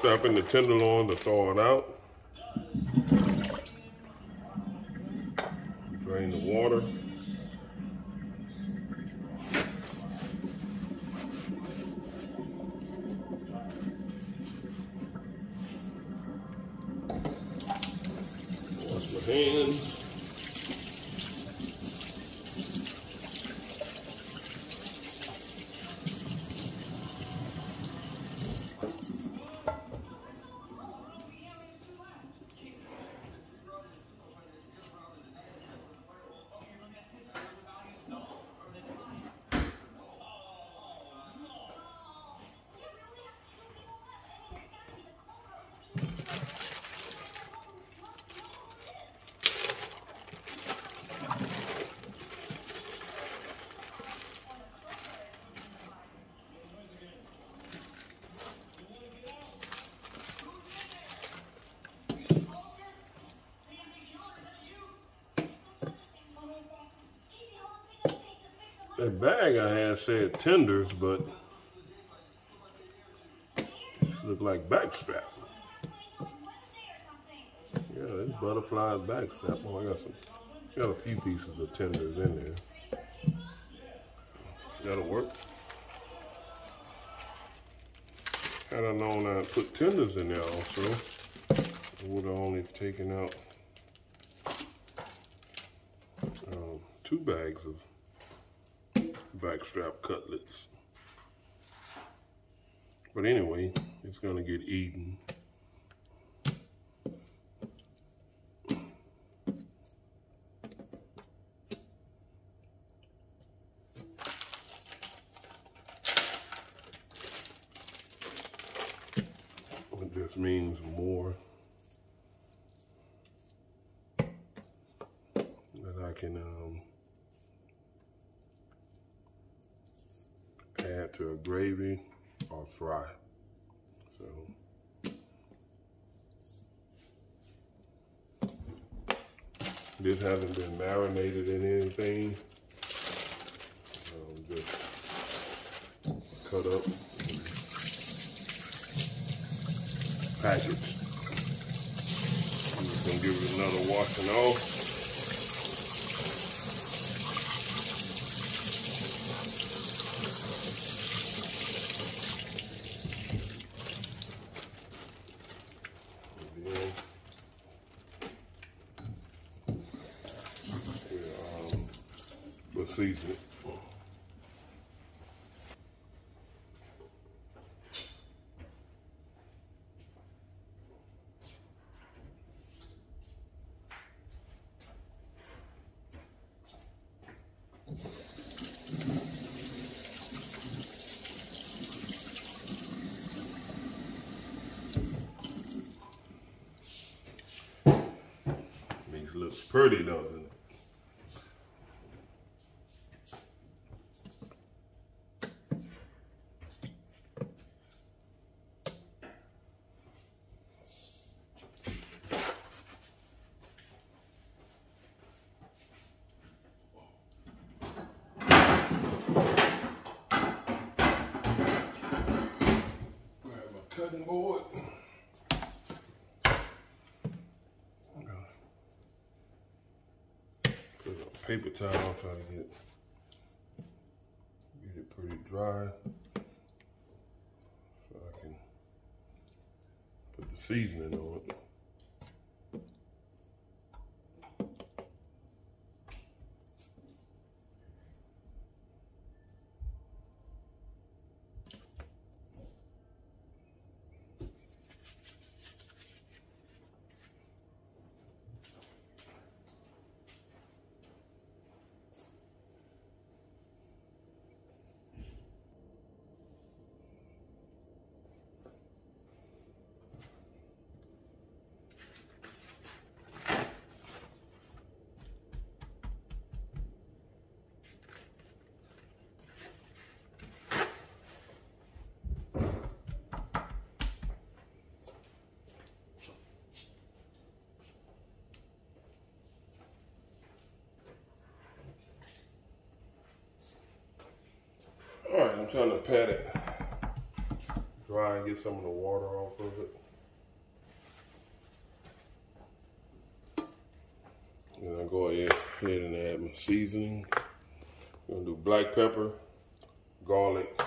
Backstrap and the tenderloin to thaw it out. Drain the water. Wash my hands. That bag I had said tenders, but this look like backstrap. Yeah, it's butterfly backstrap. Oh, I got some, got a few pieces of tenders in there. That'll work. Had I known I'd put tenders in there also, I would have only taken out um, two bags of backstrap cutlets. But anyway, it's gonna get eaten. It just means more that I can um, to a gravy or fry. So this hasn't been marinated in anything. Um, just cut up, packaged. I'm just gonna give it another washing off. Season it. Looks pretty, doesn't it? Grab my cutting board. Put a paper towel, try to get get it pretty dry. So I can put the seasoning on it. All right, I'm trying to pat it, dry and get some of the water off of it. And I go ahead and add my seasoning. I'm gonna do black pepper, garlic,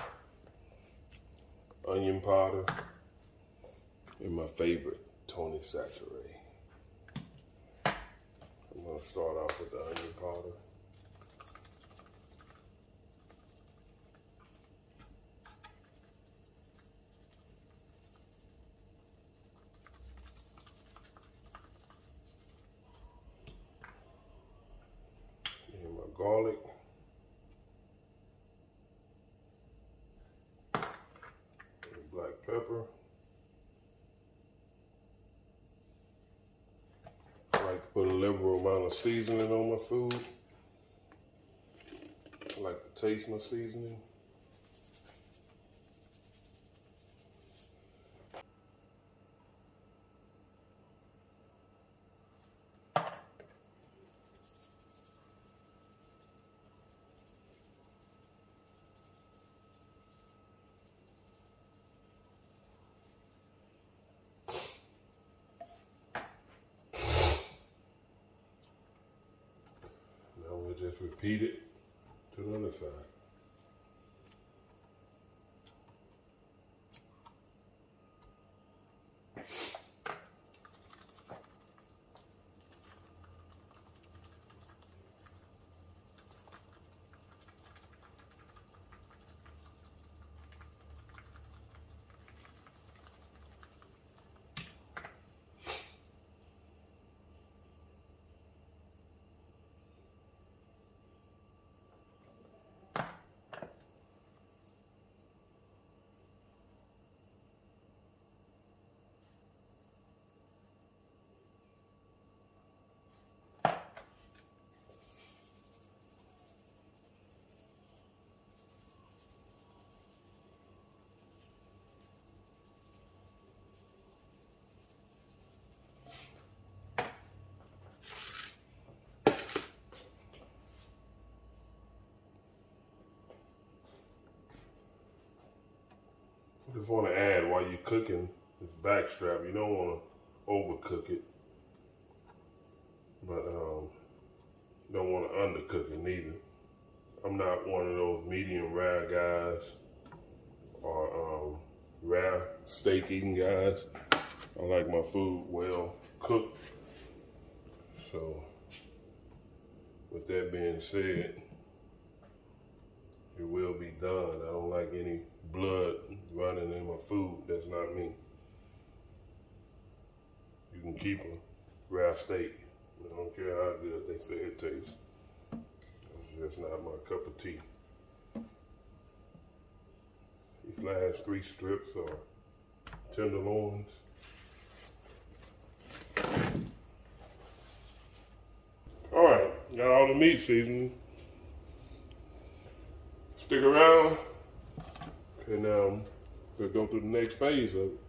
onion powder, and my favorite, Tony Chachere. I'm gonna start off with the onion powder. And my garlic. And black pepper. I like to put a liberal amount of seasoning on my food. I like to taste my seasoning. Now we'll just repeat it to the other side. Just want to add while you're cooking this back strap, you don't want to overcook it, but um, don't want to undercook it neither. I'm not one of those medium rare guys or um, rare steak eating guys. I like my food well cooked. So, with that being said, it will be done. I don't like any blood running in my food. That's not me. You can keep a rare steak. I don't care how good they say it tastes. It's just not my cup of tea. These last three strips are tenderloins. All right, got all the meat seasoning. Stick around, and now we'll go through the next phase of it.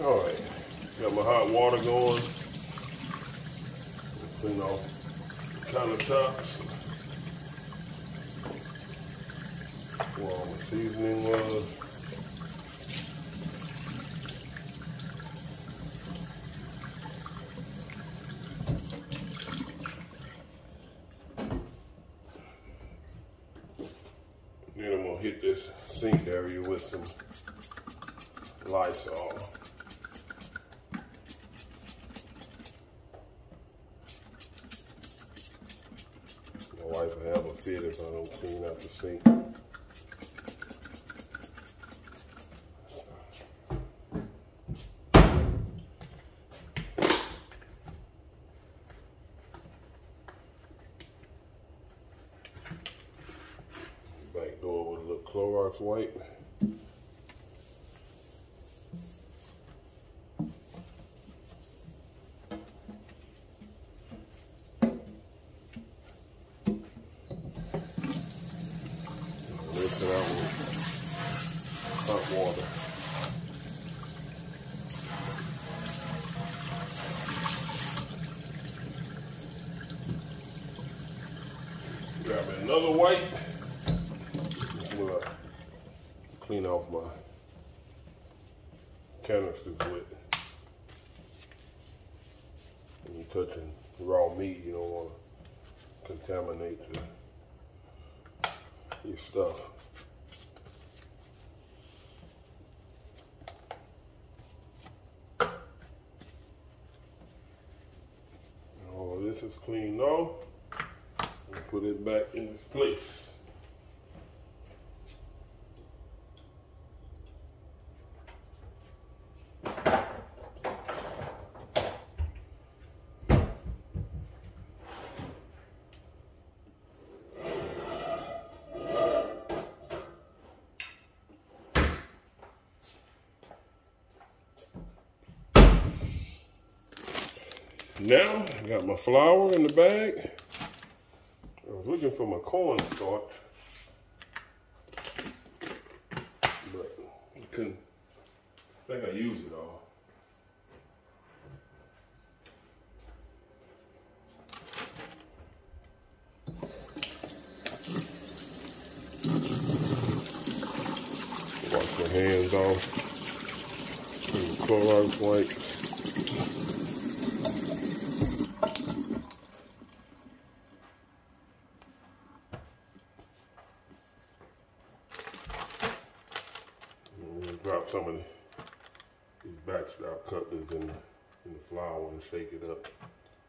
All right, got my hot water going. Clean off the countertops. Where all my seasoning was. Then I'm gonna hit this sink area with some Lysol. My wife will have a fit if I don't clean out the sink. Back door with a little Clorox wipe. Rinse it out with hot water. Grab another wipe. clean off my canisters with. When you're touching raw meat, you don't want to contaminate your, stuff. This is cleaned off. And put it back in its place. Now, I got my flour in the bag. I was looking for my cornstarch, but I couldn't. I think I used it all. Wash my hands off. Clorox wipes. I'm gonna drop some of the, these backstop this in the, in the flour and shake it up.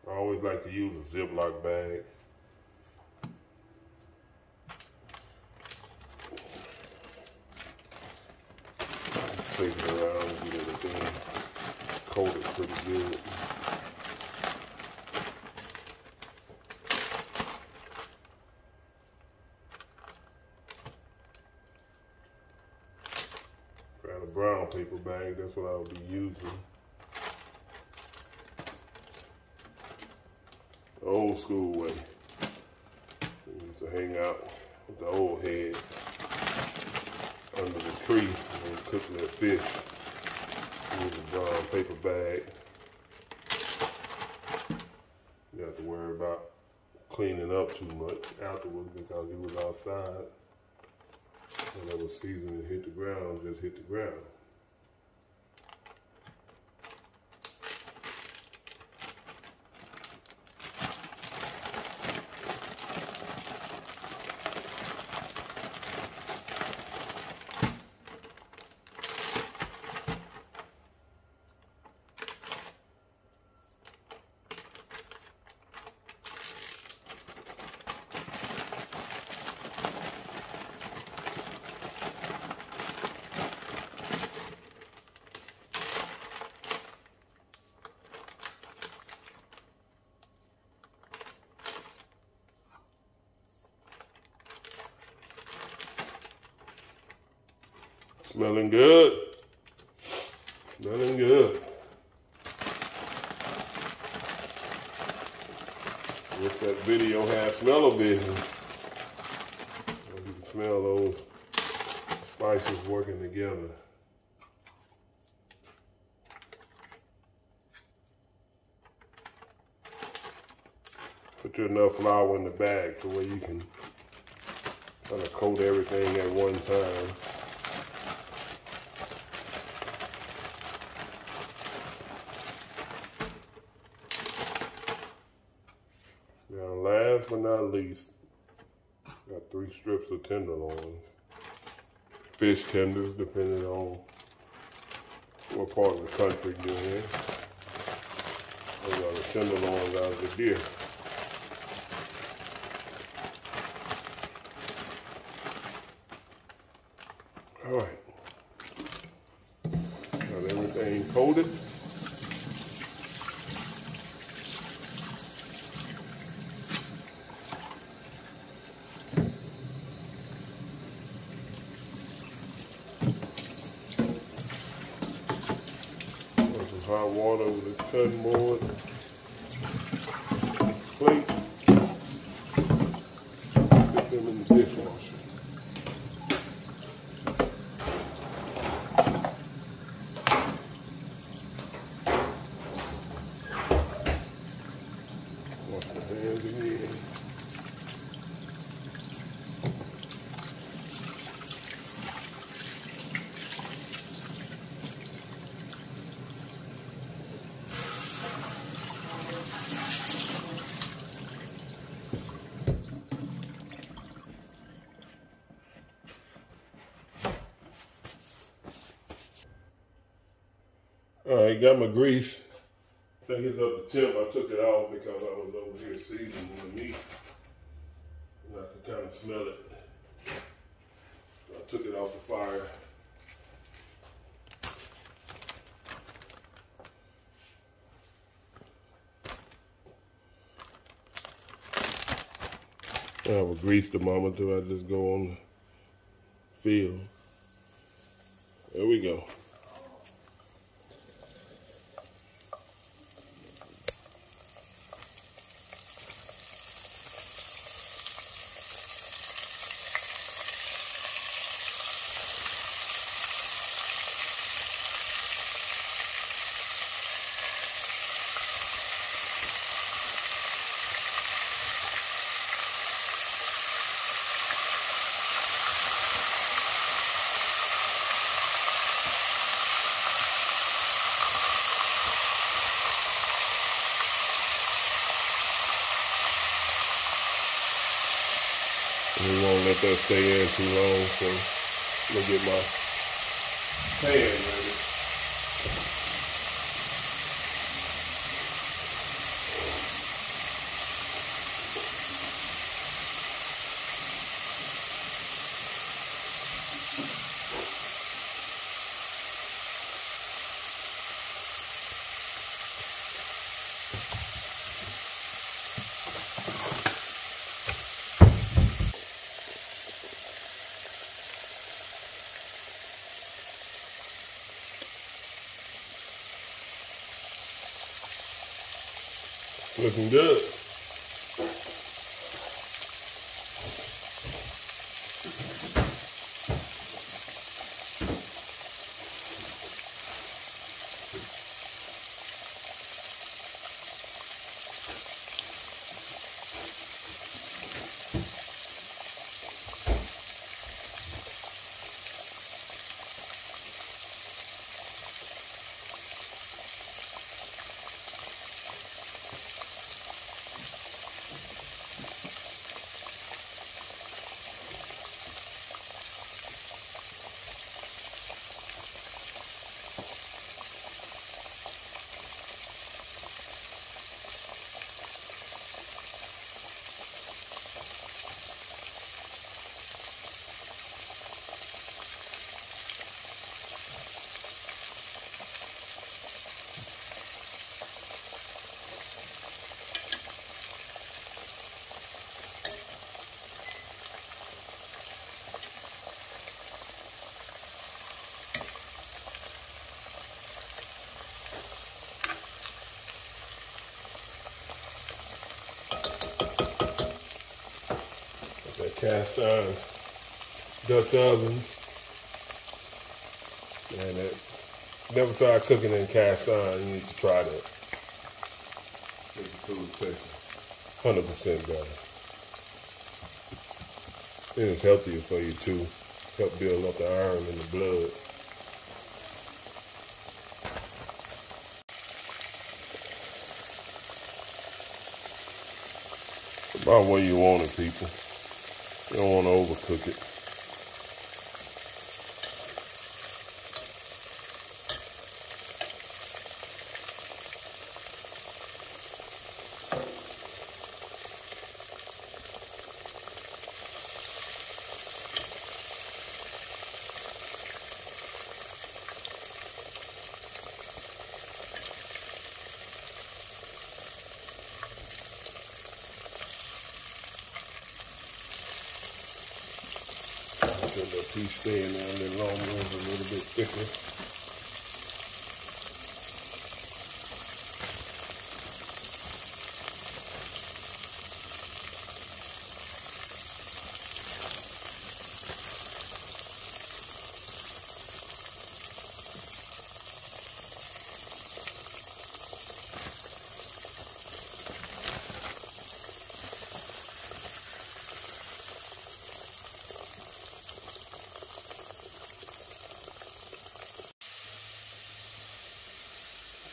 I always like to use a Ziploc bag. Shake it around, get everything coated pretty good. Got a brown paper bag, that's what I'll be using. Old school way. We used to hang out with the old head under the tree and cook that fish. Use a brown paper bag. You have to worry about cleaning up too much afterwards because you was outside. Season it hit the ground, just hit the ground. Smelling good. Smelling good. Wish that video had smell-o-vision. You can smell those spices working together. Put enough flour in the bag to where you can kind of coat everything at one time. Now, but not least, got three strips of tenderloin. Fish tenders, depending on what part of the country you're in. Those are the tenderloins out of the deer. All right. Got everything coated. Put some hot water with this cutting board. Plate. Put them in the dishwasher. Wash my hands again. Got my grease. I think it's up to temp. I took it off because I was over here seasoning the meat. And I could kind of smell it. I took it off the fire. I have a grease thermometer. I just go on the field. There we go. We won't let that stay in too long, so I'm gonna get my pan ready. Looking good. That cast iron Dutch oven. And that never tried cooking in cast iron. You need to try that. Make the food taste hundred percent better. It's healthier for you too. Help build up the iron in the blood. About where you want it, people. You don't want to overcook it. Piece there, and then long ones a little bit thicker.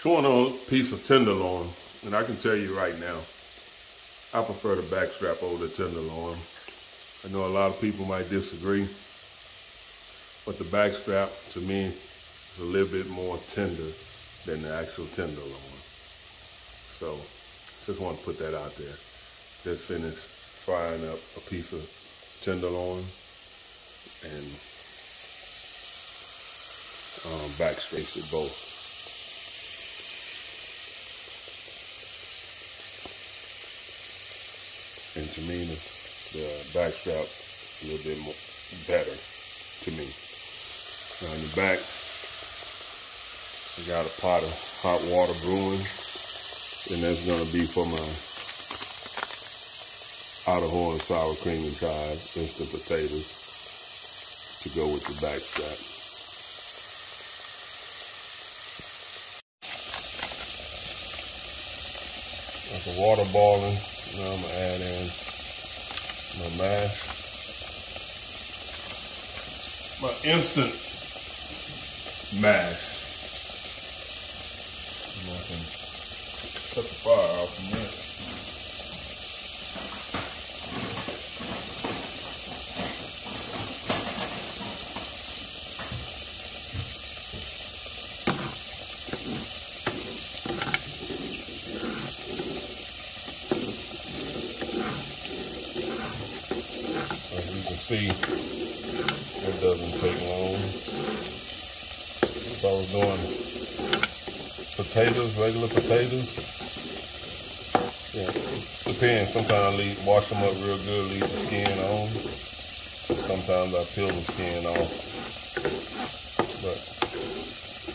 Torn on a piece of tenderloin, and I can tell you right now, I prefer the backstrap over the tenderloin. I know a lot of people might disagree, but the backstrap to me is a little bit more tender than the actual tenderloin. So just want to put that out there. Just finished frying up a piece of tenderloin and um, backspace it both. And to me, the, backstrap a little bit more better to me. Now in the back, I got a pot of hot water brewing, and that's gonna be for my Idahoan sour cream and chives, instant potatoes, to go with the backstrap. Got the water boiling. Now I'm gonna add in my mash. My instant mash. And I can cut the fire off from there. As you can see, it doesn't take long. If I was doing potatoes, regular potatoes, yeah, depends. Sometimes I leave, wash them up real good, leave the skin on. Sometimes I peel the skin off. But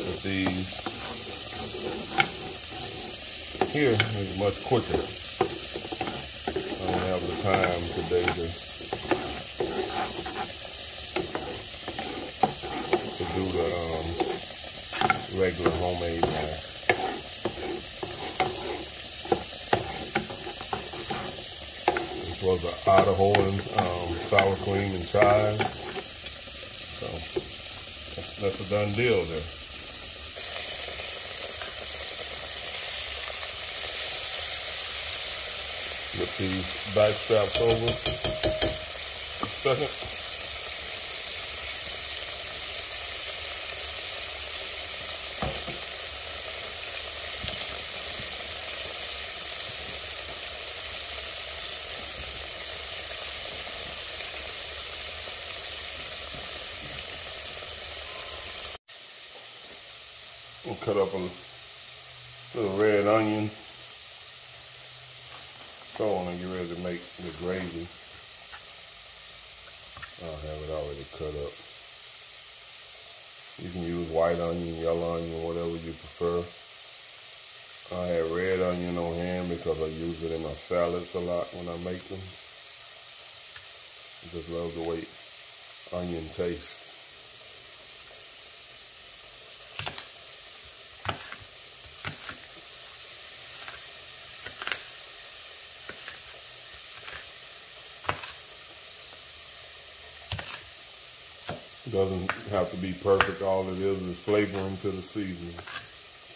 with these, here is much quicker. I don't have the time today to to do the um, regular homemade mash. This was an Idaho um, sour cream and chives. So that's, a done deal there. Get these back straps over. Second. We'll cut up a little red onion. So I want to get ready to make the gravy. I'll have it already cut up. You can use white onion, yellow onion, whatever you prefer. I have red onion on hand because I use it in my salads a lot when I make them. I just love the way onion tastes. Doesn't have to be perfect. All it is is flavoring to the seasoning,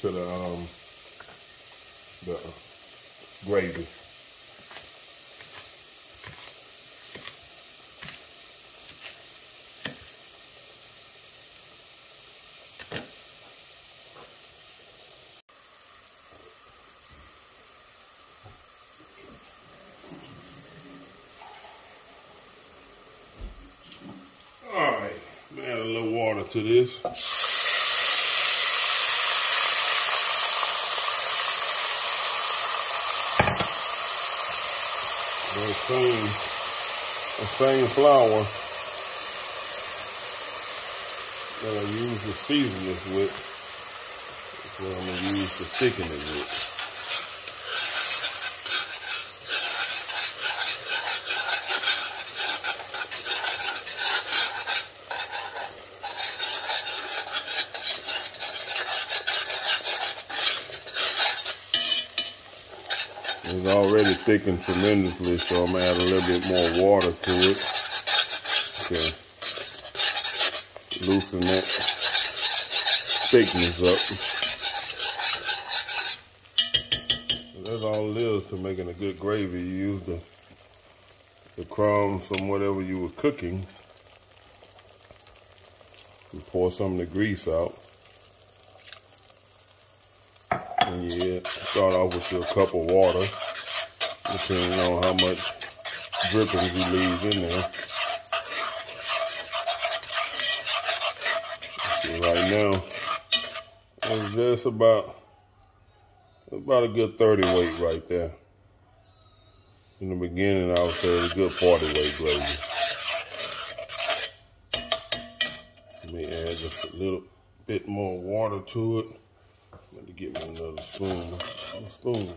to the um the gravy. All right, add a little water to this. The same, the same flour that I use to season this with is what I'm gonna use to thicken it with. It's already thickened tremendously, so I'm gonna add a little bit more water to it to loosen that thickness up. That's all it is to making a good gravy. You use the the crumbs from whatever you were cooking. You pour some of the grease out. And yeah, start off with your cup of water, depending on how much drippings you leave in there. Right now, it's just about about a good 30 weight right there. In the beginning, I would say it's a good 40 weight gravy. Let me add just a little bit more water to it. Going to get me another spoon. Spoon.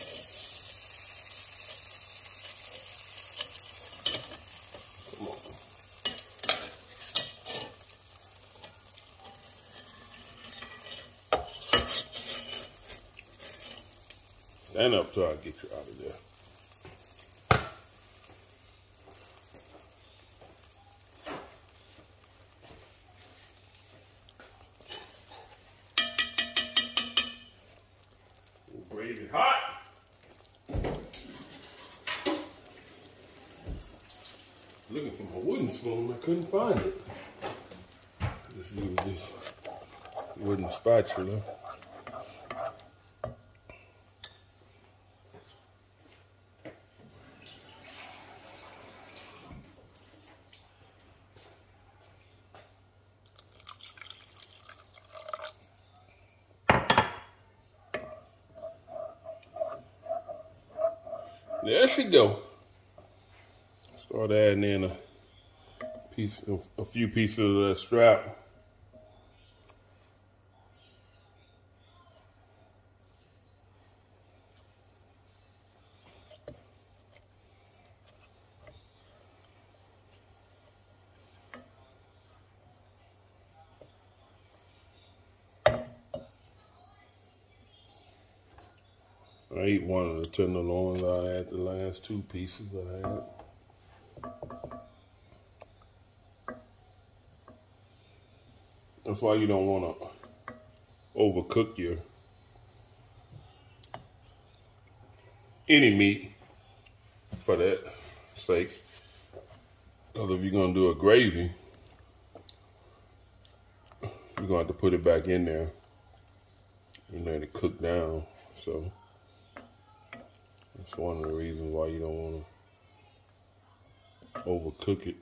Stand up till I get you out of there. Gravy hot. Looking for my wooden spoon, I couldn't find it. Just use this wooden spatula. There she go. Start adding in a piece, a few pieces of that strap. One of the tenderloins. I had the last two pieces I had. That's why you don't want to overcook your any meat for that sake. Because if you're going to do a gravy, you're going to have to put it back in there and let it cook down. So that's one of the reasons why you don't want to overcook it.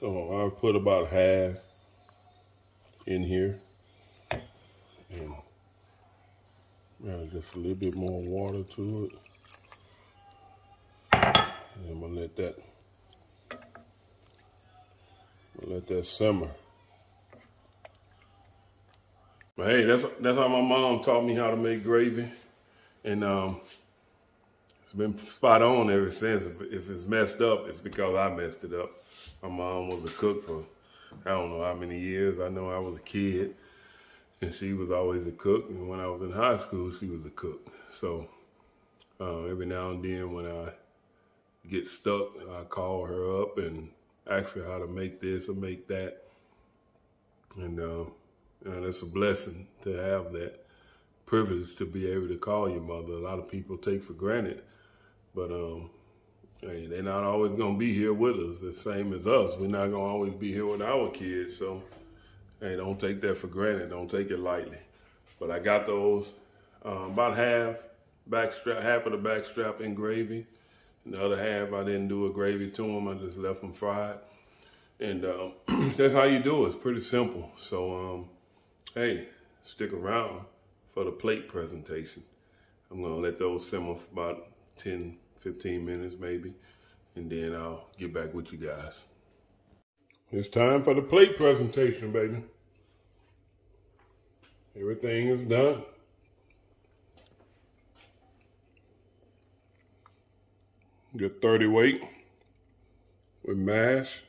So I've put about half in here and add just a little bit more water to it. And I'm gonna let that let that simmer. But hey, that's that's how my mom taught me how to make gravy, and um, it's been spot on ever since. If, it's messed up, it's because I messed it up. My mom was a cook for I don't know how many years. I know I was a kid, and she was always a cook. And when I was in high school, she was a cook. So uh, every now and then, when I get stuck, I call her up and ask her how to make this or make that. And uh, and it's a blessing to have that privilege to be able to call your mother. A lot of people take for granted, but um, hey, they're not always going to be here with us, the same as us. We're not going to always be here with our kids. So, hey, don't take that for granted. Don't take it lightly. But I got those uh, about half back strap, half of the back strap in gravy. And the other half, I didn't do a gravy to them. I just left them fried. And um, that's how you do it. It's pretty simple. So, um, hey, stick around for the plate presentation. I'm going to let those simmer for about 10, 15 minutes maybe, and then I'll get back with you guys. It's time for the plate presentation, baby. Everything is done. Get 30 weight with mash.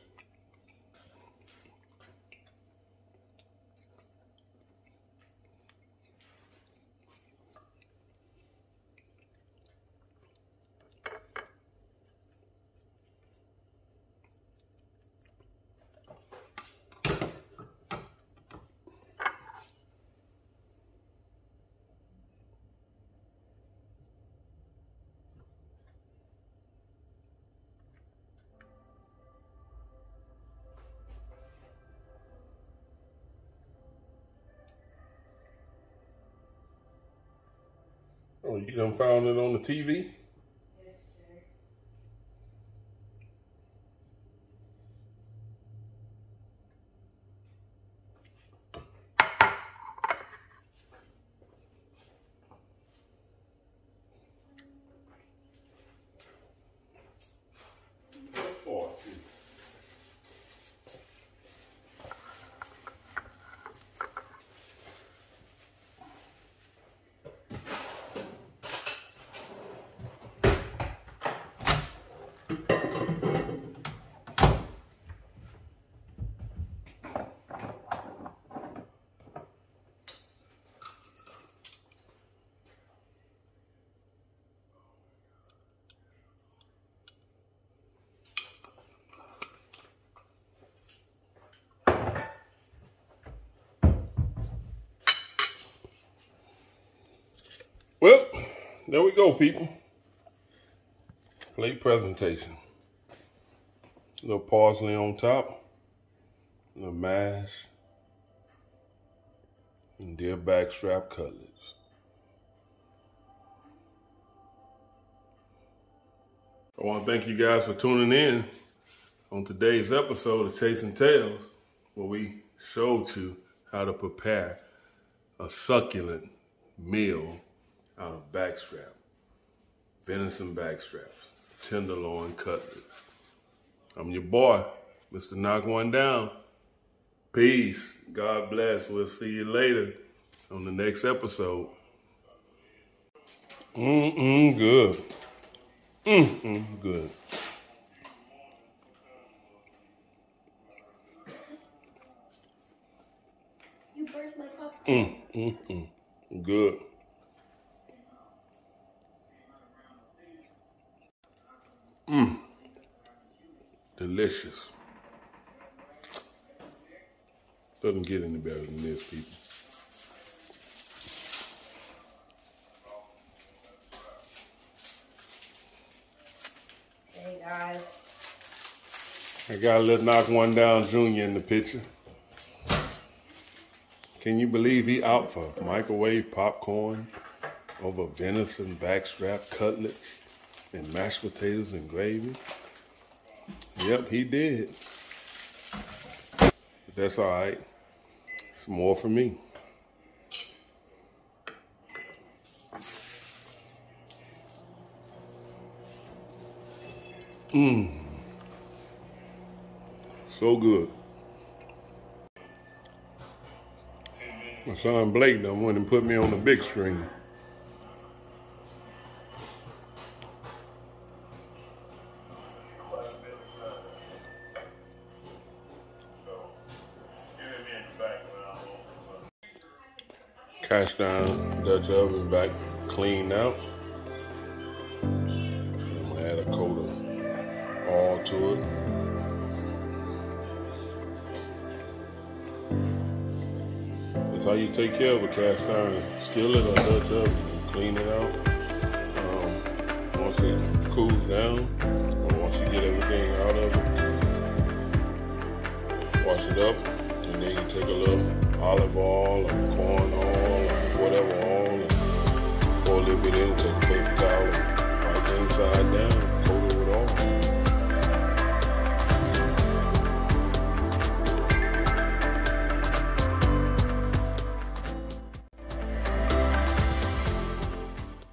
Oh, you done found it on the TV? Well, there we go, people. Plate presentation. A little parsley on top, a little mash, and deer backstrap cutlets. I want to thank you guys for tuning in on today's episode of Chasing Tails, where we showed you how to prepare a succulent meal out of backstrap, venison backstraps, tenderloin cutlets. I'm your boy, Mr. Knock One Down. Peace. God bless. We'll see you later on the next episode. Mm-mm, good. Mm-mm, good. You burnt my cup. Mm, mm, mm. Good. Delicious. Doesn't get any better than this, people. Hey guys. I got a little knock one down junior in the picture. Can you believe he out for microwave popcorn over venison backstrap cutlets and mashed potatoes and gravy? Yep, he did. But that's all right. It's more for me. Mmm. So good. My son Blake done went and put me on the big screen. Cast iron Dutch oven back cleaned out. I'm gonna add a coat of oil to it. That's how you take care of a cast iron skillet or Dutch oven. You clean it out. Um, once it cools down, or once you get everything out of it, wash it up, and then you take a little olive oil or corn oil whatever oil and pour a little bit in, paper towel and wipe the inside down.